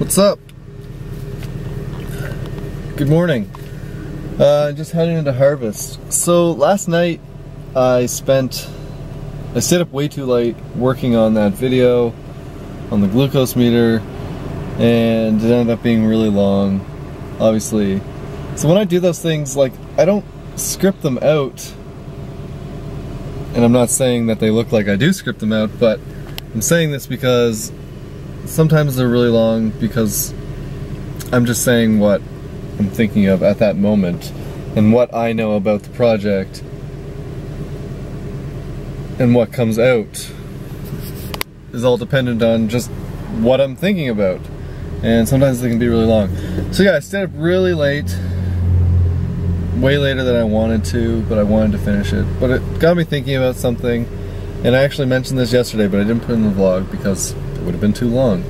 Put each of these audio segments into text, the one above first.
What's up? Good morning. Uh, just heading into harvest. So last night I spent, I stayed up way too late working on that video, on the glucose meter, and it ended up being really long, obviously. So when I do those things, like, I don't script them out, and I'm not saying that they look like I do script them out, but I'm saying this because sometimes they're really long because I'm just saying what I'm thinking of at that moment and what I know about the project and what comes out is all dependent on just what I'm thinking about. And sometimes they can be really long. So yeah, I stayed up really late, way later than I wanted to, but I wanted to finish it. But it got me thinking about something, and I actually mentioned this yesterday, but I didn't put in the vlog because it would have been too long.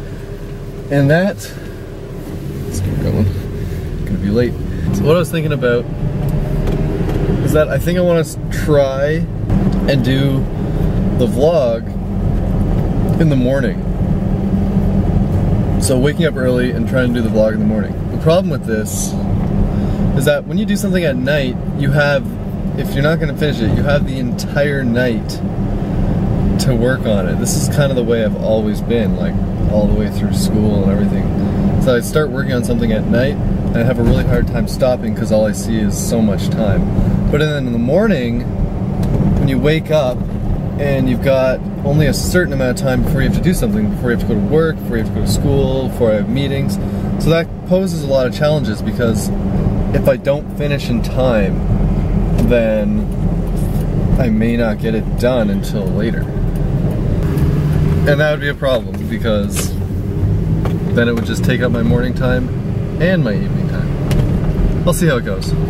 And that, let's keep going, gonna be late. So what I was thinking about is that I think I want to try and do the vlog in the morning. So waking up early and trying to do the vlog in the morning. The problem with this is that when you do something at night, you have, if you're not gonna finish it, you have the entire night to work on it. This is kind of the way I've always been, like all the way through school and everything. So I start working on something at night and I have a really hard time stopping because all I see is so much time. But then in the morning, when you wake up and you've got only a certain amount of time before you have to do something, before you have to go to work, before you have to go to school, before I have meetings. So that poses a lot of challenges because if I don't finish in time, then I may not get it done until later. And that would be a problem because then it would just take up my morning time and my evening time. I'll see how it goes.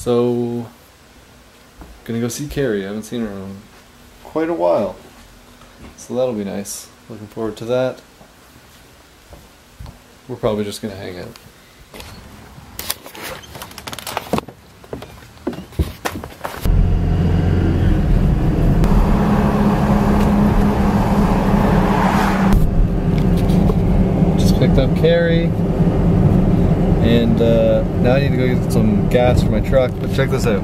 So, gonna go see Carrie. I haven't seen her in quite a while. So that'll be nice. Looking forward to that. We're probably just gonna hang out. Just picked up Carrie. And uh, now I need to go get some gas for my truck. But check this out.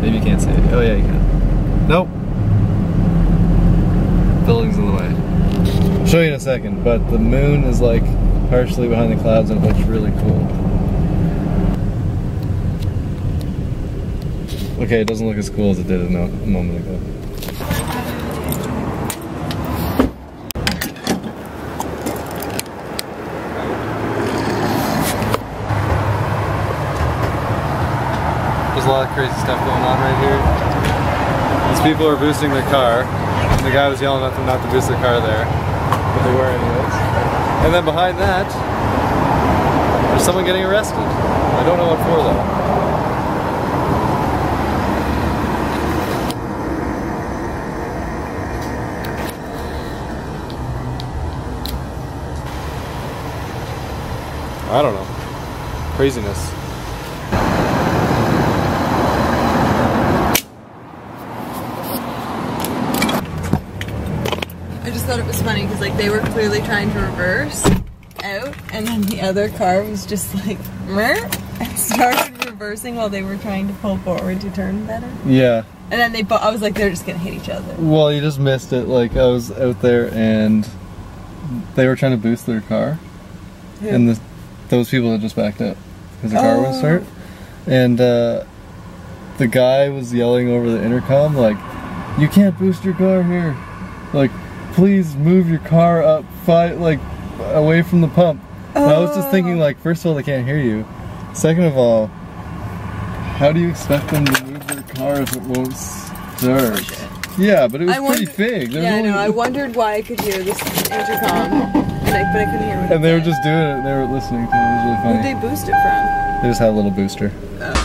Maybe you can't see it. Oh yeah, you can. Nope. Building's in the way. I'll show you in a second. But the moon is like partially behind the clouds and it looks really cool. Okay, it doesn't look as cool as it did a, a moment ago. A lot of crazy stuff going on right here. These people are boosting their car. And the guy was yelling at them not to boost their car there. But they were anyways. And then behind that, there's someone getting arrested. I don't know what for though. I don't know. Craziness. Thought it was funny because like they were clearly trying to reverse out, and then the other car was just like "Mer," and started reversing while they were trying to pull forward to turn better. Yeah. And then they, bo- I was like, they're just gonna hit each other. Well, you just missed it. Like I was out there and they were trying to boost their car, and the, those people had just backed up because the car wouldn't Oh. And uh, the guy was yelling over the intercom like, "You can't boost your car here! Like, please move your car up five like away from the pump." And I was just thinking oh. like, first of all, they can't hear you. Second of all, how do you expect them to move their car if it won't start? Oh, yeah, but it was I pretty big. There Yeah, I only- know. I wondered why I could hear this intercom, and I, but I couldn't hear what and they were just doing it. They were listening to it. It was really funny. Who'd they boost it from? They just had a little booster. Hi.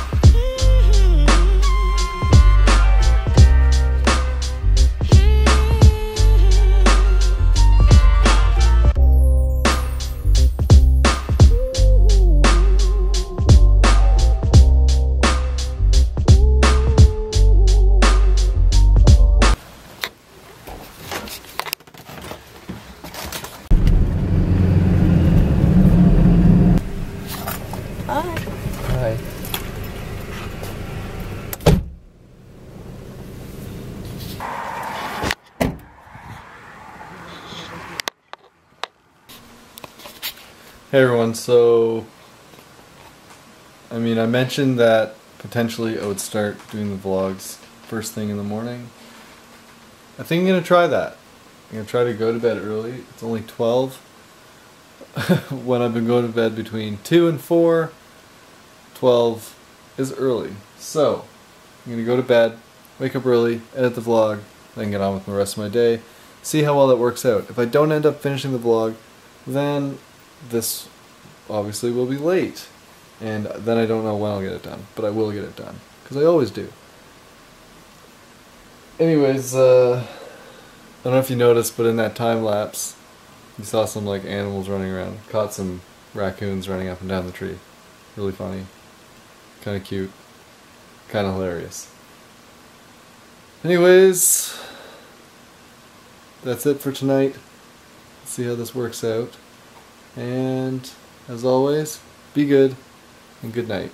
Hey everyone, so I mean I mentioned that potentially I would start doing the vlogs first thing in the morning. I think I'm gonna try that. I'm gonna try to go to bed early. It's only twelve. when I've been going to bed between two and four. 12 is early. So, I'm to go to bed, wake up early, edit the vlog, then get on with the rest of my day. See how well that works out. If I don't end up finishing the vlog, then this obviously will be late. And then I don't know when I'll get it done, but I will get it done. Because I always do. Anyways, uh, I don't know if you noticed, but in that time lapse, you saw some like animals running around. Caught some raccoons running up and down the tree. Really funny. Kind of cute. Kind of hilarious. Anyways, that's it for tonight. Let's see how this works out. And as always, be good and good night.